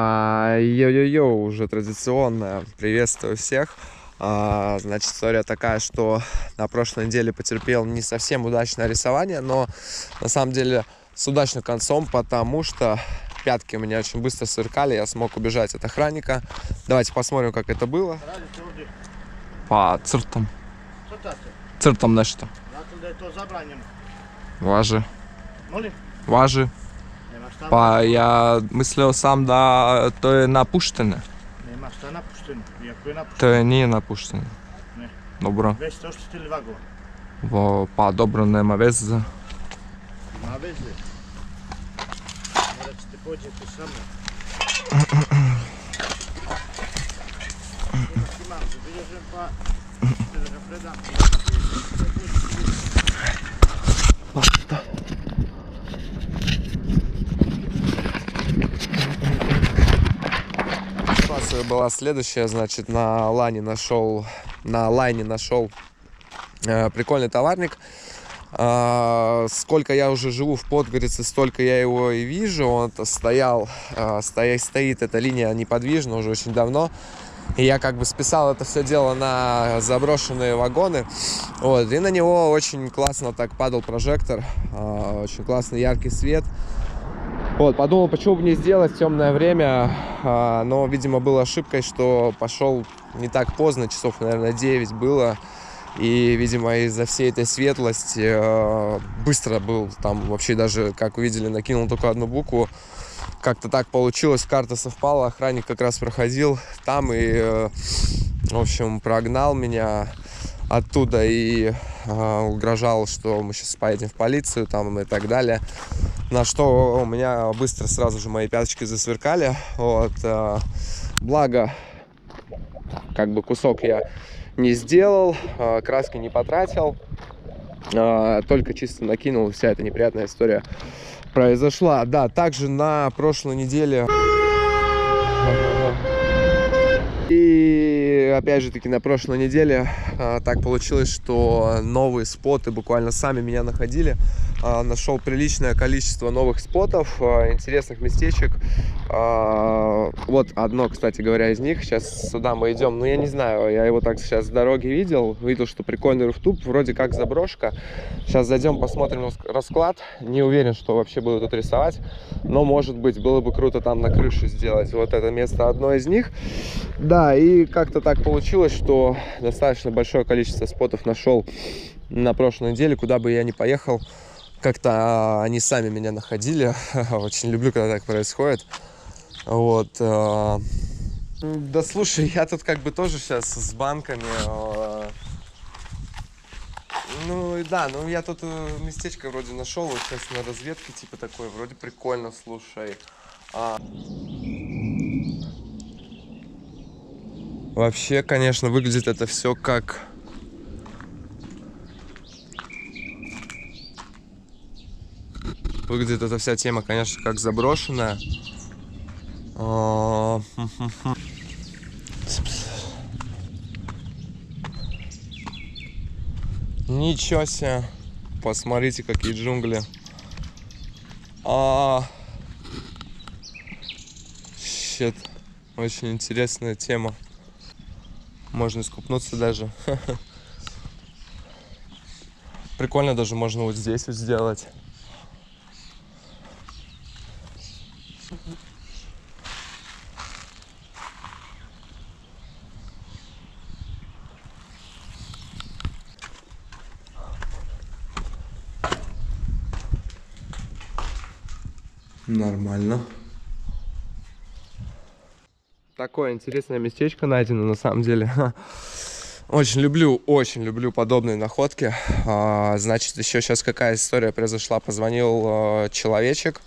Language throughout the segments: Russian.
А, Йо-йо-йо, уже традиционно приветствую всех. А, значит, история такая, что на прошлой неделе потерпел не совсем удачное рисование, но на самом деле с удачным концом, потому что пятки у меня очень быстро сверкали, я смог убежать от охранника. Давайте посмотрим, как это было. По цртам. Što tako? Crtam nešto. Zato Pa ja mislio sam da to je napuštene. nema šta napušteno. Iako je To napušteno, je nije napušteno. Ne. Dobro. već ste oštetili vagova. Vo, pa dobro, nema veze. Ima veze. Morat ćete pođete sa mnom. Snimak imam zabilježen pa ćete da ga predam. Была следующая, значит, на лайне нашел, на лайне нашел э, прикольный товарник. А, сколько я уже живу в Подгорице, столько я его и вижу. Он -то стоял, а, стоя- стоит эта линия неподвижно уже очень давно. И я как бы списал это все дело на заброшенные вагоны. Вот, и на него очень классно так падал прожектор. а, очень классный яркий свет. Вот, подумал, почему бы не сделать темное время, а, но, видимо, было ошибкой, что пошел не так поздно, часов, наверное, 9 было, и, видимо, из-за всей этой светлости э, быстро был, там вообще даже, как увидели, накинул только одну букву, как-то так получилось, карта совпала, охранник как раз проходил там и, э, в общем, прогнал меня оттуда и э, угрожал, что мы сейчас поедем в полицию там и так далее. На что у меня быстро сразу же мои пяточки засверкали. Вот. э, Благо, как бы кусок я не сделал, э, краски не потратил. э, Только чисто накинул, вся эта неприятная история произошла. Да, также на прошлой неделе и опять же таки на прошлой неделе а, так получилось, что новые споты буквально сами меня находили. А, нашел приличное количество новых спотов, а, интересных местечек. А, вот одно, кстати говоря, из них. Сейчас сюда мы идем. Ну, я не знаю, я его так сейчас с дороги видел. Видел, что прикольный руфтуп, вроде как заброшка. Сейчас зайдем, посмотрим рас- расклад. Не уверен, что вообще буду тут рисовать. Но, может быть, было бы круто там на крыше сделать. Вот это место одно из них. Да, и как-то так получилось, что достаточно большое количество спотов нашел на прошлой неделе, куда бы я ни поехал. Как-то а, они сами меня находили. Очень люблю, когда так происходит. Вот. а. Да слушай, я тут как бы тоже сейчас с банками. а. Ну да, ну я тут э, местечко вроде нашел, вот сейчас на разведке типа такой, вроде прикольно, слушай. А, Вообще, конечно, выглядит это все как... Выглядит эта вся тема, конечно, как заброшенная. А. Ничего себе. Посмотрите, какие джунгли. А... Щет. Очень интересная тема. Можно искупнуться даже. Прикольно даже можно вот здесь вот сделать. Нормально. Такое интересное местечко найдено на самом деле. Очень люблю, очень люблю подобные находки. А, Значит, еще сейчас какая история произошла. Позвонил э, человечек,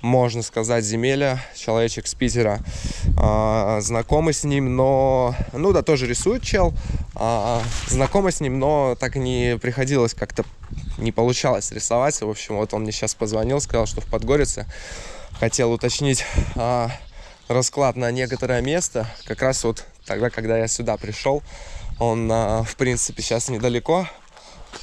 можно сказать, земеля, человечек с Питера. А, с ним, но... Ну да, тоже рисует чел. А, Знакомый с ним, но так и не приходилось как-то не получалось рисовать. В общем, вот он мне сейчас позвонил, сказал, что в Подгорице хотел уточнить а, расклад на некоторое место. Как раз вот тогда, когда я сюда пришел, он, а, в принципе, сейчас недалеко.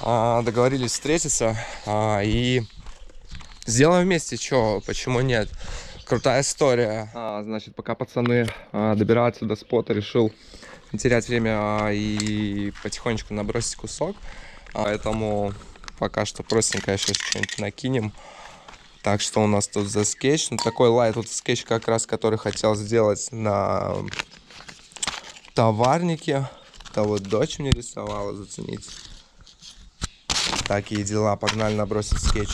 А, договорились встретиться а, и сделаем вместе. Чё, почему нет? Крутая история. А, значит, пока пацаны добираются до спота, решил не терять время и потихонечку набросить кусок. Поэтому пока что простенько сейчас что-нибудь накинем. Так что у нас тут за скетч. Ну, такой light, вот скетч как раз, который хотел сделать на товарнике. Это вот дочь мне рисовала, зацените. Такие дела, погнали набросить скетч.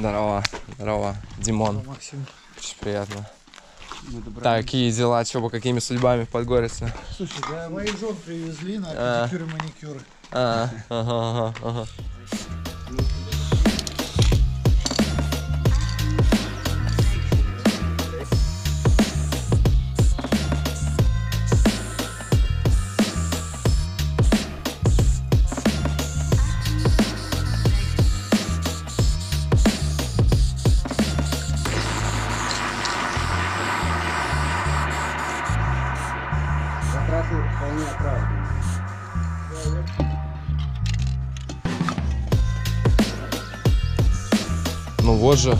Здорово, здорово, Димон. Максим, Очень приятно. добрались. Такие дела, чё, по какими судьбами в Подгорице? Слушай, да моих жен привезли на А. педикюр и маникюр. А, ага, ага, ага. Ну вот же.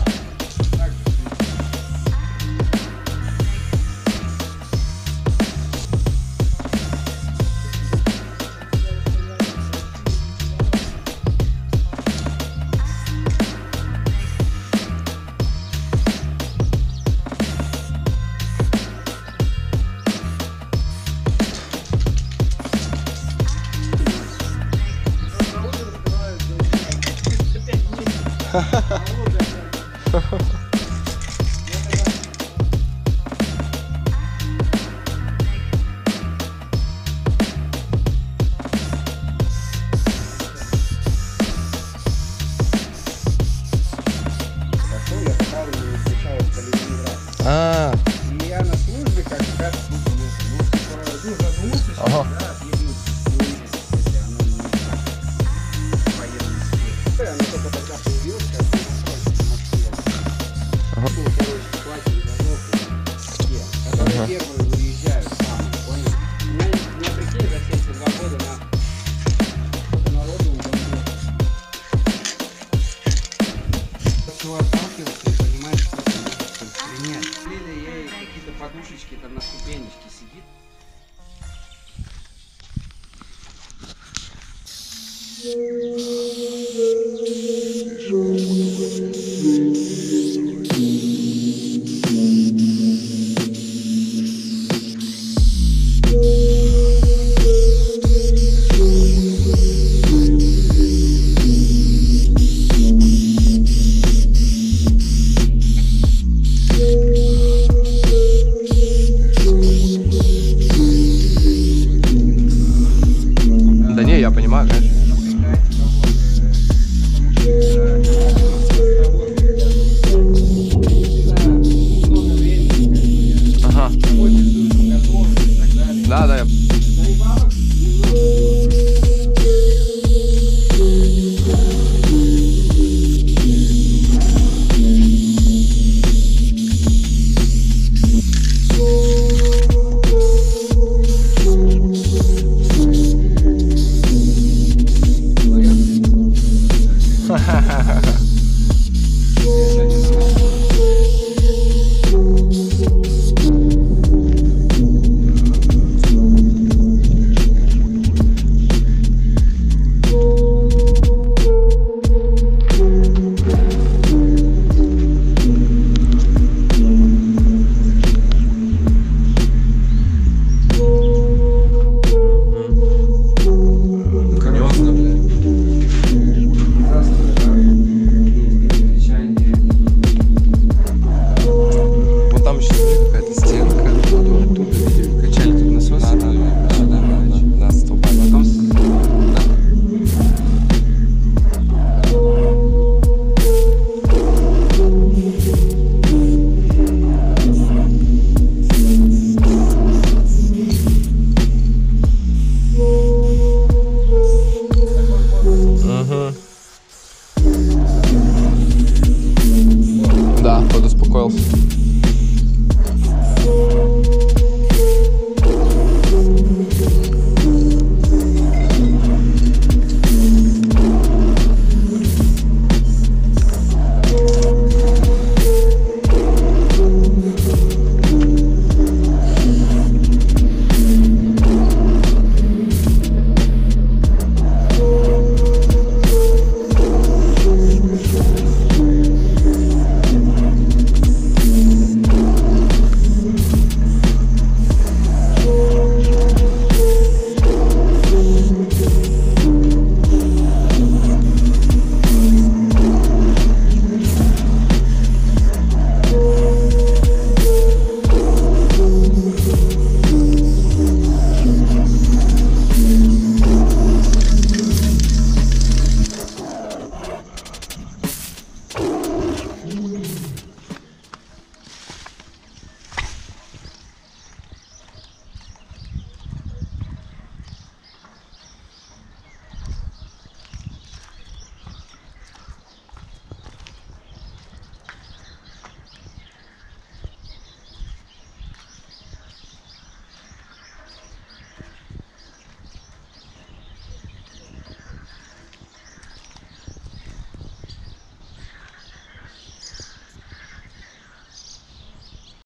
Пошел А,